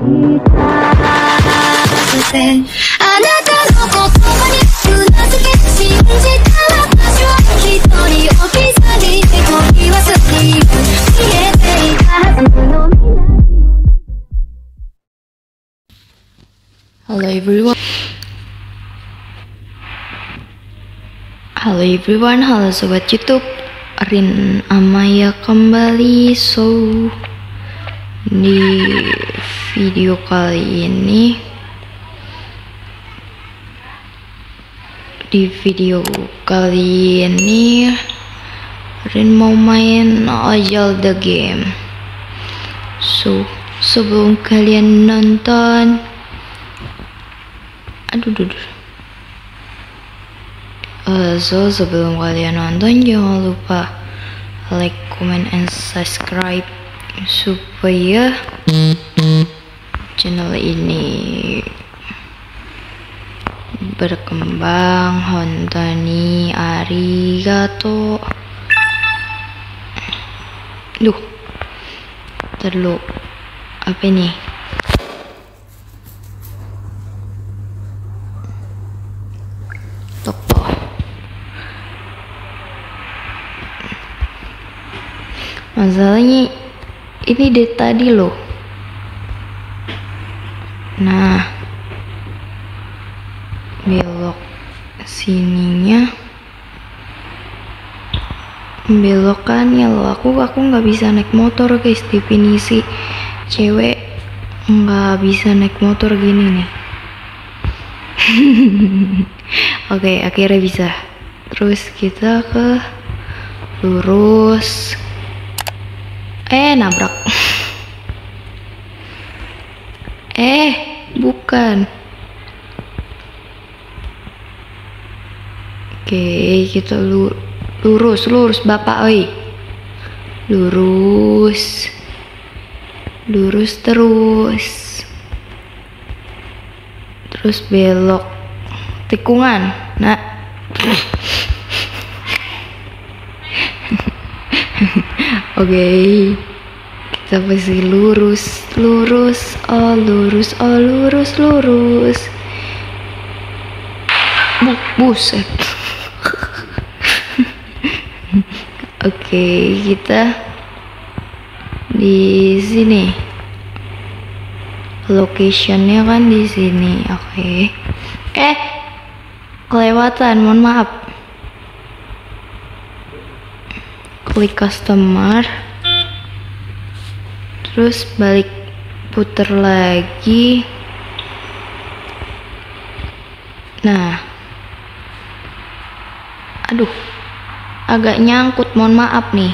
Hello. Halo everyone, halo sobat YouTube. Rin Amaya kembali so di video kali ini Di video kali ini Rin mau main Ajal the Game So sebelum kalian nonton aduh duh, duh. Eh, so sebelum kalian nonton jangan lupa like, comment, and subscribe supaya channel ini berkembang. Hontani arigato. Duh terlalu apa ini? Toko masalahnya ini dari tadi loh nah belok sininya belokannya loh aku aku nggak bisa naik motor guys definisi cewek nggak bisa naik motor gini nih Oke, akhirnya bisa. Terus kita ke lurus. Eh, nabrak. eh, bukan. Oke, kita lu lurus, lurus Bapak, oi. Lurus. Lurus terus. Terus belok tikungan nah oke kita pasti lurus lurus oh lurus oh lurus lurus. Bu buset. Oke kita di sini. Locationnya kan di sini oke. Eh kelewatan mohon maaf. Klik customer. Terus balik puter lagi. Nah. Aduh. Agak nyangkut mohon maaf nih.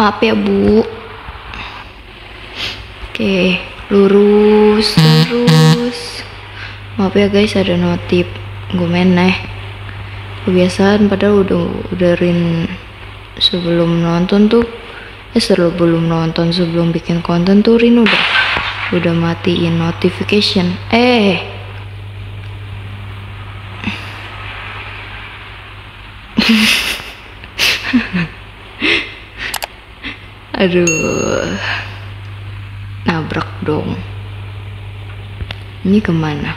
Maaf ya bu. Oke lurus terus maaf ya guys ada notif. Gue meneh. Kebiasaan padahal udah udahin sebelum nonton tuh eh sebelum nonton sebelum bikin konten tuh Rin udah udah matiin notification. Eh. Aduh. Nabrak dong. Ini ke mana?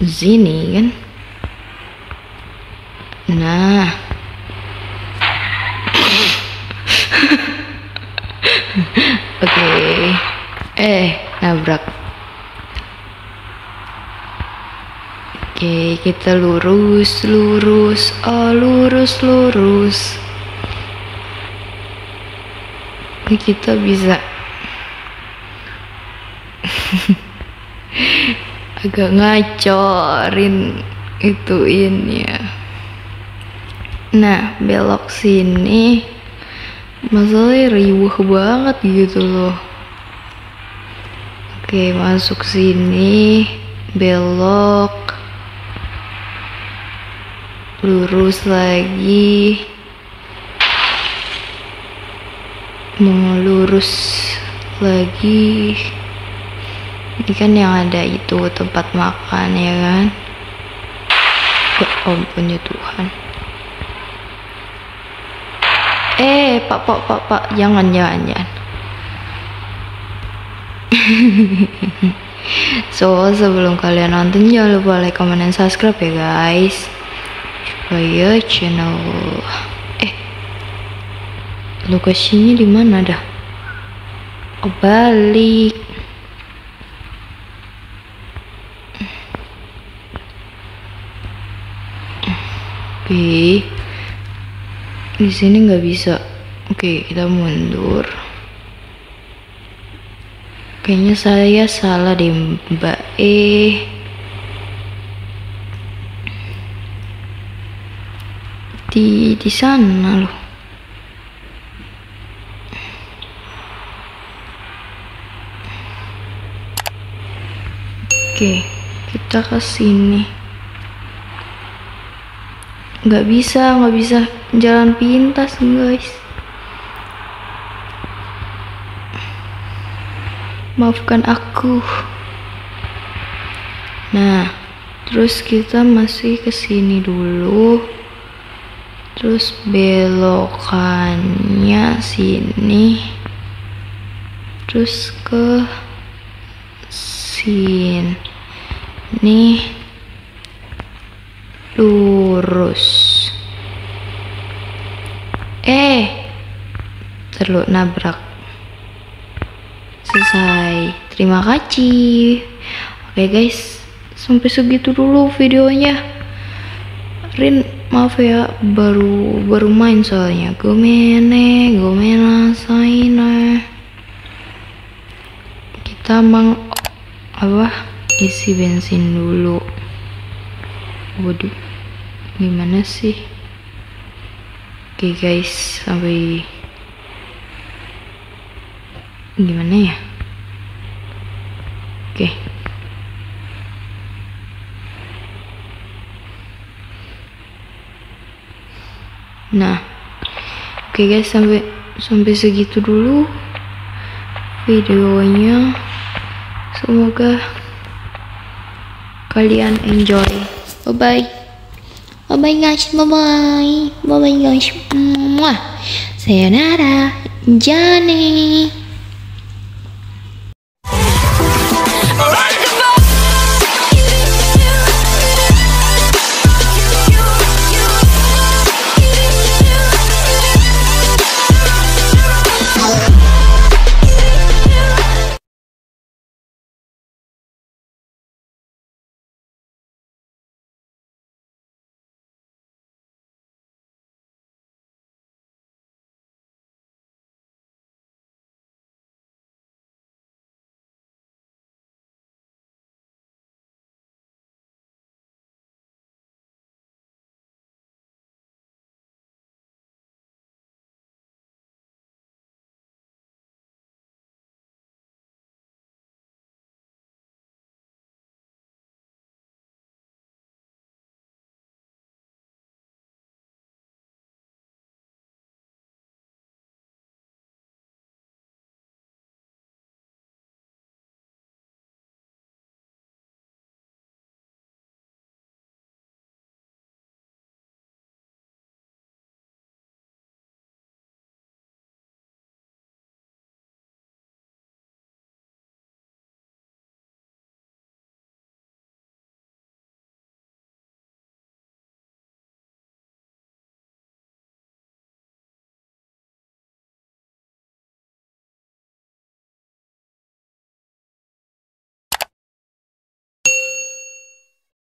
Sini kan? Nah oke. Eh nabrak. Oke kita lurus lurus. Oh lurus lurus. Ini kita bisa. Agak ngacorin ituin ya. Nah belok sini masalahnya riuh banget gitu loh. Oke masuk sini. Belok. Lurus lagi. Mau lurus lagi. Ini kan yang ada itu tempat makan ya kan? Ya ampun ya Tuhan Eh, Pak, Pak, Pak, Pak, jangan, jangan, jangan. so, sebelum kalian nonton jangan lupa like, comment, dan subscribe ya guys. Supaya channel eh lokasinya di mana dah? Oh, balik. Oke. Di sini nggak bisa. Oke, kita mundur. Kayaknya saya salah deh, Mbak E. Di di sana loh. Oke, kita ke sini. Nggak bisa, nggak bisa jalan pintas guys. Maafkan aku. Nah, terus kita masih ke sini dulu. Terus belokannya sini. Terus ke sini. Lurus. Eh, terlalu nabrak. Selesai. Terima kasih. Oke guys. Sampai segitu dulu videonya. Rin maaf ya baru baru main soalnya. Gomene gomena saina kita mang apa isi bensin dulu waduh gimana sih? Oke guys sampai gimana ya? Oke. Nah oke guys sampai sampai segitu dulu videonya. Semoga kalian enjoy bye bye. Bye bye guys. Bye bye. Bye bye guys. Mwah. sayonara. Jane